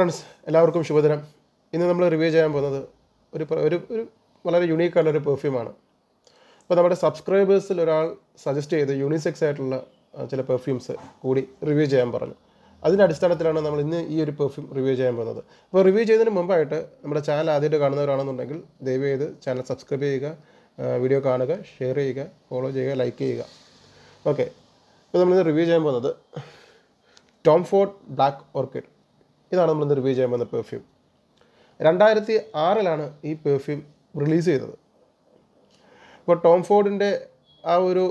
Friends എല്ലാവർക്കും ശുഭദിനം. ഇന്ന് നമ്മൾ റിവ്യൂ ചെയ്യാൻ പോകുന്നത് ഒരു ഒരു ഒരു വളരെ യുണീക്ക് ആയിട്ടുള്ള ഒരു പെർഫ്യൂമാണ് അപ്പോൾ നമ്മുടെ സബ്സ്ക്രൈബേഴ്സിൽ ഒരാൾ സജസ്റ്റ് ചെയ്ത് യൂണിസെക്സ് ആയിട്ടുള്ള ചില പെർഫ്യൂംസ് കൂടി റിവ്യൂ ചെയ്യാൻ പറഞ്ഞു. അതിന്റെ അടിസ്ഥാനത്തിലാണ് നമ്മൾ ഇന്ന് ഈ ഒരു പെർഫ്യൂം റിവ്യൂ ചെയ്യാൻ പോകുന്നത്. അപ്പോൾ റിവ്യൂ ചെയ്യുന്നതിന് മുമ്പായിട്ട് നമ്മുടെ ചാനൽ ആദ്യമായിട്ട് കാണുന്നവരാണെന്നുണ്ടെങ്കിൽ ദയവ് ചെയ്ത് ചാനൽ സബ്സ്ക്രൈബ് ചെയ്യുക വീഡിയോ കാണുക ഷെയർ ചെയ്യുക ഫോളോ ചെയ്യുക ലൈക്ക് ചെയ്യുക. ഓക്കെ ഇപ്പോൾ നമ്മളിന്ന് റിവ്യൂ ചെയ്യാൻ പോകുന്നത് ടോം ഫോർഡ് ബ്ലാക്ക് ഓർക്കിഡ് ഇതാണ് നമ്മൾ റിവ്യൂ ചെയ്യാൻ പോകുന്ന പെർഫ്യൂം രണ്ടായിരത്തി ആറിലാണ് ഈ പെർഫ്യൂം റിലീസ് ചെയ്തത്. അപ്പോൾ ടോം ഫോർഡിന്റെ ആ ഒരു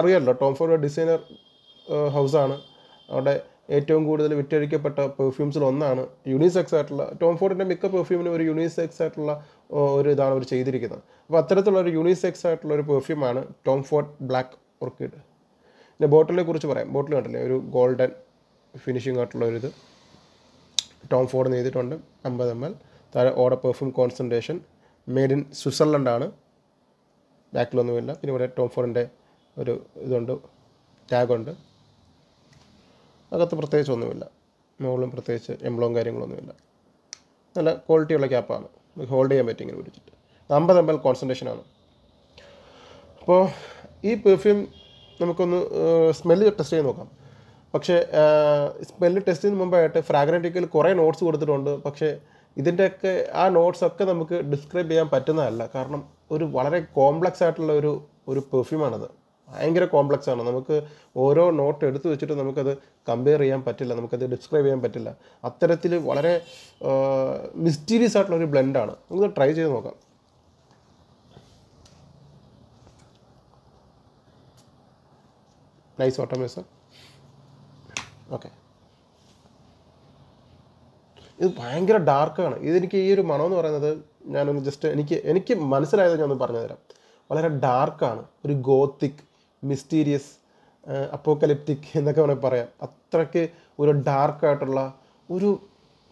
അറിയാമല്ലോ ടോം ഫോർഡ് ഡിസൈനർ ഹൗസാണ് അവിടെ ഏറ്റവും കൂടുതൽ വിറ്റഴിക്കപ്പെട്ട പെർഫ്യൂംസിൽ ഒന്നാണ് യൂണിസെക്സ് ആയിട്ടുള്ള ടോം ഫോർഡിന്റെ മിക്ക പെർഫ്യൂമിനും ഒരു യൂണിസെക്സ് ആയിട്ടുള്ള ഒരു ഇതാണ് അവർ ചെയ്തിരിക്കുന്നത്. അപ്പോൾ അത്തരത്തിലുള്ള ഒരു യൂണിസെക്സ് ആയിട്ടുള്ള ഒരു പെർഫ്യൂമാണ് ടോം ഫോർഡ് ബ്ലാക്ക് ഓർക്കിഡ്. പിന്നെ ബോട്ടിലിനെ കുറിച്ച് പറയാം. ബോട്ടിൽ കണ്ടില്ലേ? ഒരു ഗോൾഡൻ ഫിനിഷിംഗ് ആയിട്ടുള്ള ഒരു ഇത്. ടോം ഫോർഡ് ചെയ്തിട്ടുണ്ട് അമ്പത് എം എൽ താഴെ order perfume concentration made in സ്വിറ്റ്സർലൻഡാണ് ബാക്കിലൊന്നുമില്ല പിന്നെ ഇവിടെ ടോം ഫോറിന്റെ ഒരു ഇതുണ്ട് ടാഗുണ്ട് അകത്ത് പ്രത്യേകിച്ച് ഒന്നുമില്ല. മുകളിലും പ്രത്യേകിച്ച് എംബ്ലോം കാര്യങ്ങളൊന്നുമില്ല. നല്ല ക്വാളിറ്റിയുള്ള ക്യാപ്പാണ് ഹോൾഡ് ചെയ്യാൻ പറ്റും ഇങ്ങനെ പിടിച്ചിട്ട്. അമ്പത് എം എൽ കോൺസെൻട്രേഷനാണ് അപ്പോൾ ഈ പെർഫ്യൂം നമുക്കൊന്ന് സ്മെല്ല് ടെസ്റ്റ് ചെയ്ത് നോക്കാം. പക്ഷേ സ്മെല്ല് ടെസ്റ്റിന് മുമ്പായിട്ട് ഫ്രാഗ്രന്റിക്കൽ കുറേ നോട്ട്സ് കൊടുത്തിട്ടുണ്ട്. പക്ഷേ ഇതിന്റെയൊക്കെ ആ നോട്ട്സ് ഒക്കെ നമുക്ക് ഡിസ്ക്രൈബ് ചെയ്യാൻ പറ്റുന്നതല്ല. കാരണം ഒരു വളരെ കോംപ്ലക്സ് ആയിട്ടുള്ള ഒരു ഒരു പെർഫ്യൂമാണത് ഭയങ്കര കോംപ്ലക്സ് ആണ്. നമുക്ക് ഓരോ നോട്ട് എടുത്തു വെച്ചിട്ട് നമുക്കത് കമ്പയർ ചെയ്യാൻ പറ്റില്ല. നമുക്കത് ഡിസ്ക്രൈബ് ചെയ്യാൻ പറ്റില്ല. അത്തരത്തിൽ വളരെ മിസ്റ്റീരിയസ് ആയിട്ടുള്ള ഒരു ബ്ലെൻഡാണ് നമുക്ക് ട്രൈ ചെയ്ത് നോക്കാം. നൈസ് ഓട്ടോമേസർ ഓക്കെ ഇത് ഭയങ്കര ഡാർക്കാണ് ഇതെനിക്ക് ഈ ഒരു മണം എന്ന് പറയുന്നത് ഞാനൊന്ന് ജസ്റ്റ് എനിക്ക് എനിക്ക് മനസ്സിലായത് ഞാനൊന്ന് പറഞ്ഞു തരാം. വളരെ ഡാർക്കാണ് ഒരു ഗോത്തിക് മിസ്റ്റീരിയസ് അപ്പോക്കലിപ്റ്റിക് എന്നൊക്കെ വേണമെങ്കിൽ പറയാം. അത്രയ്ക്ക് ഒരു ഡാർക്കായിട്ടുള്ള ഒരു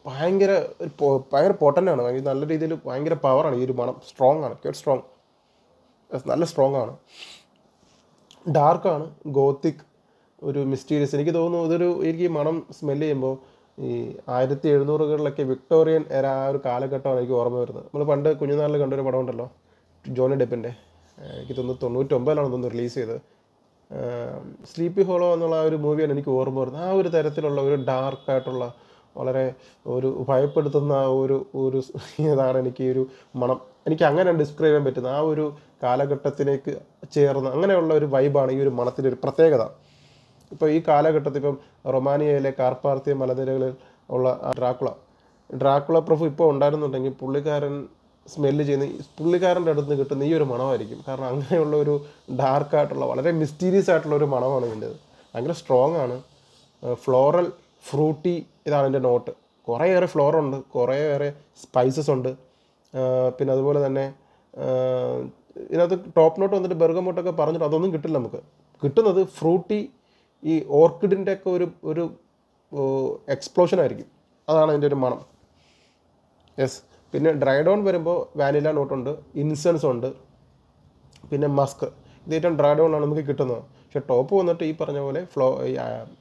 ഭയങ്കര ഒരു ഭയങ്കര ഭയങ്കര നല്ല രീതിയിൽ ഭയങ്കര പവറാണ് ഈ ഒരു മണം. സ്ട്രോങ് ആണ്. ക്യൂട്ട് സ്ട്രോങ് നല്ല സ്ട്രോങ് ആണ്. ഡാർക്കാണ് ഗോത്തിക് ഒരു മിസ്റ്റീരിയസ് എനിക്ക് തോന്നുന്നു ഇതൊരു എനിക്ക് ഈ മണം സ്മെല്ല് ചെയ്യുമ്പോൾ ഈ ആയിരത്തി എഴുന്നൂറുകളിലൊക്കെ വിക്ടോറിയൻ എര ആ ഒരു കാലഘട്ടമാണ് എനിക്ക് ഓർമ്മ വരുന്നത്. നമ്മൾ പണ്ട് കുഞ്ഞുനാളിൽ കണ്ടൊരു പടം ഉണ്ടല്ലോ ജോണി ഡെപ്പിന്റെ എനിക്ക് തോന്നുന്നു തൊണ്ണൂറ്റൊമ്പതിലാണ് തോന്നുന്നു റിലീസ് ചെയ്തത്. സ്ലീപ്പി ഹോളോ എന്നുള്ള ആ ഒരു മൂവിയാണ് എനിക്ക് ഓർമ്മ വരുന്നത്. ആ ഒരു തരത്തിലുള്ള ഒരു ഡാർക്കായിട്ടുള്ള വളരെ ഒരു ഭയപ്പെടുത്തുന്ന ഒരു ഒരു ഇതാണ് എനിക്ക് ഒരു മണം. എനിക്ക് അങ്ങനെ ഡിസ്ക്രൈബ് ചെയ്യാൻ പറ്റുന്നത് ആ ഒരു കാലഘട്ടത്തിലേക്ക് ചേർന്ന് അങ്ങനെയുള്ള ഒരു വൈബാണ് ഈ ഒരു മണത്തിന്റെ ഒരു പ്രത്യേകത. ഇപ്പോൾ ഈ കാലഘട്ടത്തിൽ ഇപ്പം റൊമാനിയയിലെ കാർപ്പാർത്തിയ മലനിരകളിൽ ഉള്ള ഡ്രാക്കുള. ഡ്രാക്കുള പ്രഭു ഇപ്പോൾ ഉണ്ടായിരുന്നുണ്ടെങ്കിൽ പുള്ളിക്കാരൻ സ്മെല്ല് ചെയ്യുന്ന പുള്ളിക്കാരന്റെ അടുത്ത് നിന്ന് കിട്ടുന്ന ഈ ഒരു മണമായിരിക്കും. കാരണം അങ്ങനെയുള്ള ഒരു ഡാർക്കായിട്ടുള്ള വളരെ മിസ്റ്റീരിയസ് ആയിട്ടുള്ള ഒരു മണമാണ് ഇതിന്റെത്. ഭയങ്കര സ്ട്രോങ് ആണ്. ഫ്ലോറൽ ഫ്രൂട്ടി ഇതാണ് എന്റെ നോട്ട് കുറേയേറെ ഫ്ലോറുണ്ട് കുറേയേറെ സ്പൈസസ് ഉണ്ട്. പിന്നെ അതുപോലെ തന്നെ ഇതിനകത്ത് ടോപ്പ് നോട്ട് വന്നിട്ട് ബെർഗമോട്ടൊക്കെ പറഞ്ഞിട്ട് അതൊന്നും കിട്ടില്ല നമുക്ക്. കിട്ടുന്നത് ഫ്രൂട്ടി ഈ ഓർക്കിഡിന്റെ ഒക്കെ ഒരു ഒരു എക്സ്പ്ലോഷൻ ആയിരിക്കും. അതാണ് അതിന്റെ ഒരു മണം. യെസ് പിന്നെ ഡ്രൈ ഡൗൺ വരുമ്പോൾ വാനില നോട്ടുണ്ട് ഇൻസെൻസ് ഉണ്ട് പിന്നെ മസ്ക്. ഇത് ഏറ്റവും ഡ്രൈ ആണ് നമുക്ക് കിട്ടുന്നത്. പക്ഷേ ടോപ്പ് വന്നിട്ട് ഈ പറഞ്ഞ പോലെ ഫ്ലോ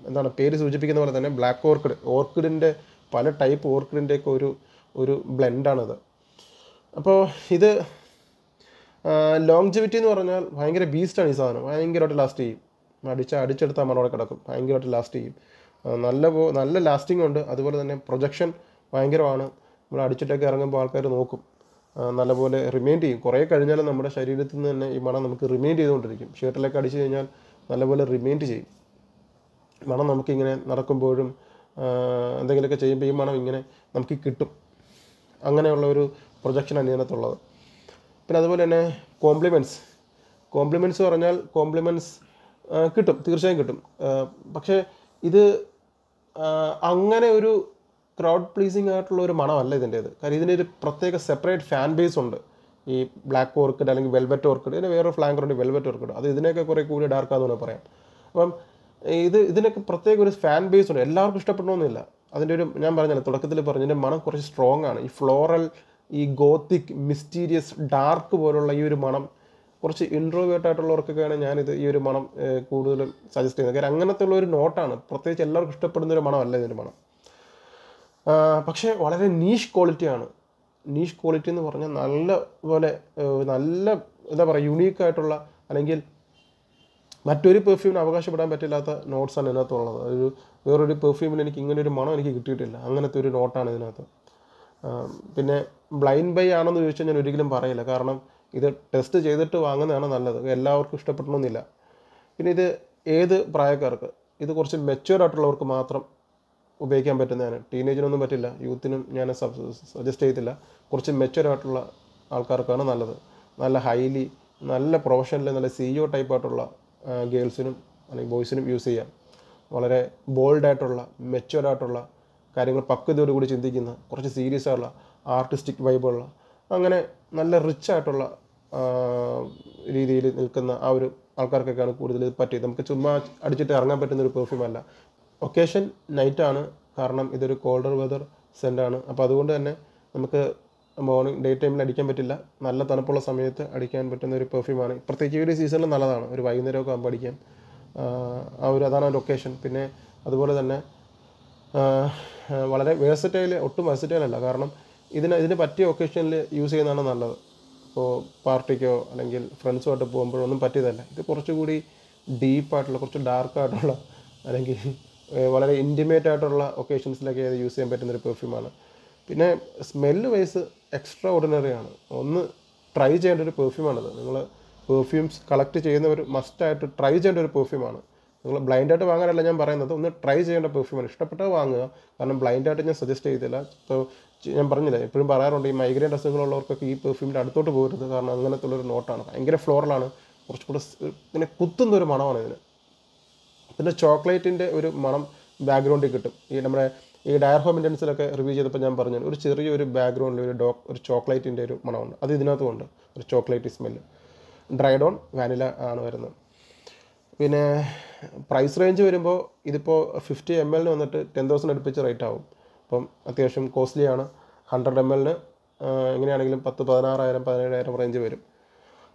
എന്താണ് പേര് സൂചിപ്പിക്കുന്ന പോലെ തന്നെ ബ്ലാക്ക് ഓർക്കിഡ്. ഓർക്കിഡിന്റെ പല ടൈപ്പ് ഓർക്കിഡിന്റെ ഒക്കെ ഒരു ഒരു ബ്ലെൻഡാണിത്. അപ്പോൾ ഇത് ലോങ്ജിവിറ്റി എന്ന് പറഞ്ഞാൽ ഭയങ്കര ബീസ്റ്റാണ് ഈ സാധനം. ഭയങ്കരമായിട്ട് ലാസ്റ്റ് ചെയ്യും. അടിച്ച അടിച്ചെടുത്താൽ മണോടെ കിടക്കും. ഭയങ്കരമായിട്ട് ലാസ്റ്റ് ചെയ്യും. നല്ല നല്ല ലാസ്റ്റിംഗ് ഉണ്ട്. അതുപോലെ തന്നെ പ്രൊജക്ഷൻ ഭയങ്കരമാണ്. നമ്മൾ അടിച്ചിട്ടൊക്കെ ഇറങ്ങുമ്പോൾ ആൾക്കാർ നോക്കും. നല്ലപോലെ റിമൈൻഡ് ചെയ്യും. കുറേ കഴിഞ്ഞാലും നമ്മുടെ ശരീരത്തിൽ നിന്ന് തന്നെ ഈ മണം നമുക്ക് റിമൈൻഡ് ചെയ്തുകൊണ്ടിരിക്കും. ഷർട്ടിലൊക്കെ അടിച്ചു കഴിഞ്ഞാൽ നല്ലപോലെ റിമൈൻഡ് ചെയ്യും. മണം നമുക്കിങ്ങനെ നടക്കുമ്പോഴും എന്തെങ്കിലുമൊക്കെ ചെയ്യുമ്പോൾ ഈ മണം ഇങ്ങനെ നമുക്ക് കിട്ടും. അങ്ങനെയുള്ള ഒരു പ്രൊജക്ഷനാണ് ഇതിനകത്തുള്ളത്. പിന്നെ അതുപോലെ തന്നെ കോംപ്ലിമെന്റ്സ് കോംപ്ലിമെന്റ്സ് പറഞ്ഞാൽ കോംപ്ലിമെന്റ്സ് കിട്ടും. തീർച്ചയായും കിട്ടും. പക്ഷേ ഇത് അങ്ങനെ ഒരു ക്രൗഡ് പ്ലീസിങ് ആയിട്ടുള്ള ഒരു മണമല്ല ഇതിന്റേത്. കാര്യം ഇതിന്റെ ഒരു പ്രത്യേക സെപ്പറേറ്റ് ഫാൻ ബേസ് ഉണ്ട്. ഈ ബ്ലാക്ക് ഓർക്കിഡ് അല്ലെങ്കിൽ വെൽവെറ്റ് ഓർക്കിഡ് ഇതിന് വേറെ ഫ്ലാങ്കർ ഉണ്ട് വെൽവെറ്റ് ഓർക്കിഡ് അത് ഇതിനൊക്കെ കുറേ കൂടി ഡാർക്കാന്ന് വേണമെങ്കിൽ പറയാം. അപ്പം ഇത് ഇതിനൊക്കെ പ്രത്യേക ഒരു ഫാൻ ബേസ് ഉണ്ട്. എല്ലാവർക്കും ഇഷ്ടപ്പെടണമെന്നില്ല. അതിന്റെ ഒരു ഞാൻ പറഞ്ഞല്ലോ തുടക്കത്തിൽ പറഞ്ഞു ഇതിന്റെ മണം കുറച്ച് സ്ട്രോങ് ആണ്. ഈ ഫ്ലോറൽ ഈ ഗോത്തിക് മിസ്റ്റീരിയസ് ഡാർക്ക് പോലുള്ള ഈ ഒരു മണം കുറച്ച് ഇൻട്രോവേർട്ട് ആയിട്ടുള്ളവർക്കൊക്കെയാണ് ഞാനിത് ഈ ഒരു മണം കൂടുതലും സജസ്റ്റ് ചെയ്യുന്നത്. കാര്യം അങ്ങനത്തെ ഉള്ള ഒരു നോട്ടാണ് പ്രത്യേകിച്ച് എല്ലാവർക്കും ഇഷ്ടപ്പെടുന്ന ഒരു മണമല്ല ഇതിന്റെ മണം. പക്ഷേ വളരെ നീഷ് ക്വാളിറ്റിയാണ് നീഷ് ക്വാളിറ്റി എന്ന് പറഞ്ഞാൽ നല്ല പോലെ നല്ല എന്താ പറയുക യുണീക്കായിട്ടുള്ള അല്ലെങ്കിൽ മറ്റൊരു പെർഫ്യൂമിന് അവകാശപ്പെടാൻ പറ്റില്ലാത്ത നോട്ട്സാണ് ഇതിനകത്തുള്ളത്. ഒരു വേറൊരു പെർഫ്യൂമിന് എനിക്ക് ഇങ്ങനെ ഒരു മണം എനിക്ക് കിട്ടിയിട്ടില്ല. അങ്ങനത്തെ ഒരു നോട്ടാണ് ഇതിനകത്ത്. പിന്നെ ബ്ലൈൻഡ് ബൈ ആണെന്ന് ചോദിച്ചാൽ ഞാൻ ഒരിക്കലും പറയില്ല. കാരണം ഇത് ടെസ്റ്റ് ചെയ്തിട്ട് വാങ്ങുന്നതാണ് നല്ലത്. എല്ലാവർക്കും ഇഷ്ടപ്പെടണമെന്നില്ല. പിന്നെ ഇത് ഏത് പ്രായക്കാർക്ക്? ഇത് കുറച്ച് മെച്യൂർ ആയിട്ടുള്ളവർക്ക് മാത്രം ഉപയോഗിക്കാൻ പറ്റുന്നതാണ്. ടീനേജിനൊന്നും പറ്റില്ല. യൂത്തിനും ഞാൻ സജസ്റ്റ് ചെയ്തില്ല കുറച്ച് മെച്യൂർ ആയിട്ടുള്ള ആൾക്കാർക്കാണ് നല്ലത്. നല്ല ഹൈലി നല്ല പ്രൊഫഷണൽ നല്ല സിഇഒ ടൈപ്പ് ആയിട്ടുള്ള ഗേൾസിനും അല്ലെങ്കിൽ ബോയ്സിനും യൂസ് ചെയ്യാം. വളരെ ബോൾഡായിട്ടുള്ള മെച്യൂർ ആയിട്ടുള്ള കാര്യങ്ങൾ പക്വതയോടുകൂടി ചിന്തിക്കുന്ന കുറച്ച് സീരിയസ് ആയിട്ടുള്ള ആർട്ടിസ്റ്റിക് വൈബുള്ള അങ്ങനെ നല്ല റിച്ച് ആയിട്ടുള്ള രീതിയിൽ നിൽക്കുന്ന ആ ഒരു ആൾക്കാർക്കൊക്കെയാണ് കൂടുതൽ ഇത് പറ്റിയത്. നമുക്ക് ചുമ്മാ അടിച്ചിട്ട് ഇറങ്ങാൻ പറ്റുന്ന ഒരു പെർഫ്യൂം അല്ല. ഒക്കേഷൻ നൈറ്റാണ് കാരണം ഇതൊരു കോൾഡർ വെതർ സെന്റാണ് അപ്പോൾ അതുകൊണ്ട് തന്നെ നമുക്ക് മോർണിംഗ് ഡേ ടൈമിൽ അടിക്കാൻ പറ്റില്ല. നല്ല തണുപ്പുള്ള സമയത്ത് അടിക്കാൻ പറ്റുന്ന ഒരു പെർഫ്യൂമാണ് പ്രത്യേകിച്ച് ഒരു സീസണിൽ നല്ലതാണ്. ഒരു വൈകുന്നേരമൊക്കെ ആകുമ്പോൾ അടിക്കാം ആഹ് ആ ഒരു അതാണ് ലൊക്കേഷൻ പിന്നെ അതുപോലെ തന്നെ വളരെ വേഴ്സറ്റൈൽ ഒട്ടും വേഴ്സറ്റൈൽ അല്ല. കാരണം ഇതിന് ഇതിന് പറ്റിയ ഒക്കേഷനിൽ യൂസ് ചെയ്യുന്നതാണ് നല്ലത്. ഇപ്പോൾ പാർട്ടിക്കോ അല്ലെങ്കിൽ ഫ്രണ്ട്സുമായിട്ട് പോകുമ്പോഴൊന്നും പറ്റിയതല്ല. ഇത് കുറച്ചുകൂടി ഡീപ്പായിട്ടുള്ള കുറച്ച് ഡാർക്കായിട്ടുള്ള അല്ലെങ്കിൽ വളരെ ഇന്റിമേറ്റ് ആയിട്ടുള്ള ഒക്കേഷൻസിലൊക്കെ ഇത് യൂസ് ചെയ്യാൻ പറ്റുന്നൊരു പെർഫ്യൂമാണ് പിന്നെ സ്മെല്ല് വൈസ് എക്സ്ട്രാ ഓർഡിനറി ആണ്. ഒന്ന് ട്രൈ ചെയ്യേണ്ട ഒരു പെർഫ്യൂമാണിത് നിങ്ങൾ പെർഫ്യൂംസ് കളക്ട് ചെയ്യുന്നവർ മസ്റ്റായിട്ട് ട്രൈ ചെയ്യേണ്ട ഒരു പെർഫ്യൂമാണ് നിങ്ങൾ ബ്ലൈൻഡായിട്ട് വാങ്ങാനല്ല ഞാൻ പറയുന്നത്. ഒന്ന് ട്രൈ ചെയ്യേണ്ട പെർഫ്യൂമാണ് ഇഷ്ടപ്പെട്ടത് വാങ്ങുക. കാരണം ബ്ലൈൻഡായിട്ട് ഞാൻ സജസ്റ്റ് ചെയ്തില്ല. ഇപ്പോൾ ഞാൻ പറഞ്ഞില്ല എപ്പോഴും പറയാറുണ്ട് ഈ മൈഗ്രെയിൻ അസുഖങ്ങളുള്ളവർക്കൊക്കെ ഈ പെർഫ്യൂമിന്റെ അടുത്തോട്ട് പോകരുത്. കാരണം അങ്ങനത്തെ ഉള്ളൊരു നോട്ടാണ്. ഭയങ്കര ഫ്ലോറലാണ് കുറച്ചുകൂടെ ഇങ്ങനെ കുത്തുന്ന ഒരു മണമാണ് ഇതിന്. പിന്നെ ചോക്ലേറ്റിന്റെ ഒരു മണം ബാക്ക്ഗ്രൗണ്ടിൽ കിട്ടും. ഈ നമ്മുടെ ഈ ഡയർ ഹോം ഇന്റൻസിലൊക്കെ റിവ്യൂ ചെയ്തപ്പോൾ ഞാൻ പറഞ്ഞു ഒരു ചെറിയൊരു ബാക്ക്ഗ്രൗണ്ടിൽ ഒരു ഡോ ഒരു ചോക്ലേറ്റിന്റെ ഒരു മണമുണ്ട്. അത് ഇതിനകത്തുമുണ്ട് ഒരു ചോക്ലേറ്റ് സ്മെല്ല് ഡ്രൈഡോൺ വാനില ആണ് വരുന്നത്. പിന്നെ പ്രൈസ് റേഞ്ച് വരുമ്പോൾ ഇതിപ്പോൾ ഫിഫ്റ്റി എം എല്ലിന് വന്നിട്ട് ടെൻ തൗസൻഡ് അടുപ്പിച്ച് റേറ്റ് ആവും. അപ്പം അത്യാവശ്യം കോസ്റ്റ്ലിയാണ്. ഹൺഡ്രഡ് എം എല്ലിന് എങ്ങനെയാണെങ്കിലും പത്ത് പതിനാറായിരം പതിനേഴായിരം റേഞ്ച് വരും.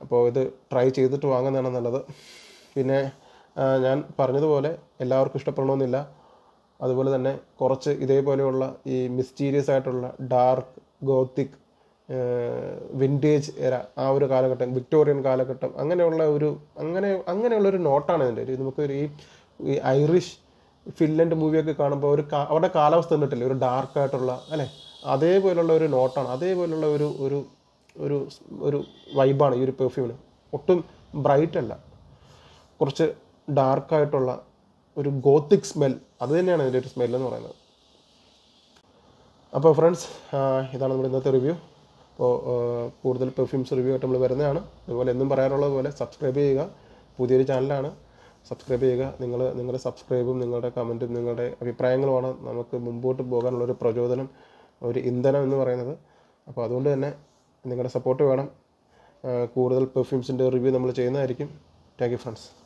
അപ്പോൾ ഇത് ട്രൈ ചെയ്തിട്ട് വാങ്ങുന്നതാണ് നല്ലത്. പിന്നെ ഞാൻ പറഞ്ഞതുപോലെ എല്ലാവർക്കും ഇഷ്ടപ്പെടണമെന്നില്ല. അതുപോലെ തന്നെ കുറച്ച് ഇതേപോലെയുള്ള ഈ മിസ്റ്റീരിയസ് ആയിട്ടുള്ള ഡാർക്ക് ഗോത്തിക് വിന്റേജ് എര ആ ഒരു കാലഘട്ടം വിക്ടോറിയൻ കാലഘട്ടം അങ്ങനെയുള്ള ഒരു അങ്ങനെ അങ്ങനെയുള്ളൊരു നോട്ടാണ് ഇതിന്റെ ഒരു. നമുക്കൊരു ഈ ഐറിഷ് ഫിൻലൻഡ് മൂവിയൊക്കെ കാണുമ്പോൾ ഒരു അവരുടെ കാലാവസ്ഥ കണ്ടിട്ടില്ലേ? ഒരു ഡാർക്കായിട്ടുള്ള അല്ലേ? അതേപോലുള്ള ഒരു നോട്ടാണ്. അതേപോലുള്ള ഒരു ഒരു ഒരു ഒരു വൈബാണ് ഈ ഒരു പെർഫ്യൂമിന് ഒട്ടും ബ്രൈറ്റ് അല്ല. കുറച്ച് ഡാർക്കായിട്ടുള്ള ഒരു ഗോത്തിക് സ്മെൽ അത് തന്നെയാണ് ഇതിന്റെ ഒരു സ്മെൽ എന്ന് പറയുന്നത്. അപ്പോൾ ഫ്രണ്ട്സ് ഇതാണ് നമ്മുടെ ഇന്നത്തെ റിവ്യൂ അപ്പോൾ കൂടുതൽ പെർഫ്യൂംസ് റിവ്യൂ ആയിട്ട് നമ്മൾ വരുന്നതാണ്. അതുപോലെ എന്നും പറയാറുള്ളത് പോലെ സബ്സ്ക്രൈബ് ചെയ്യുക. പുതിയൊരു ചാനലാണ് സബ്സ്ക്രൈബ് ചെയ്യുക. നിങ്ങൾ നിങ്ങളുടെ സബ്സ്ക്രൈബും നിങ്ങളുടെ കമന്റും നിങ്ങളുടെ അഭിപ്രായങ്ങളുമാണ് നമുക്ക് മുമ്പോട്ട് പോകാനുള്ളൊരു പ്രചോദനം ഒരു ഇന്ധനം എന്ന് പറയുന്നത്. അപ്പോൾ അതുകൊണ്ട് തന്നെ നിങ്ങളുടെ സപ്പോർട്ട് വേണം. കൂടുതൽ പെർഫ്യൂംസിന്റെ റിവ്യൂ നമ്മൾ ചെയ്യുന്നതായിരിക്കും. Thank you friends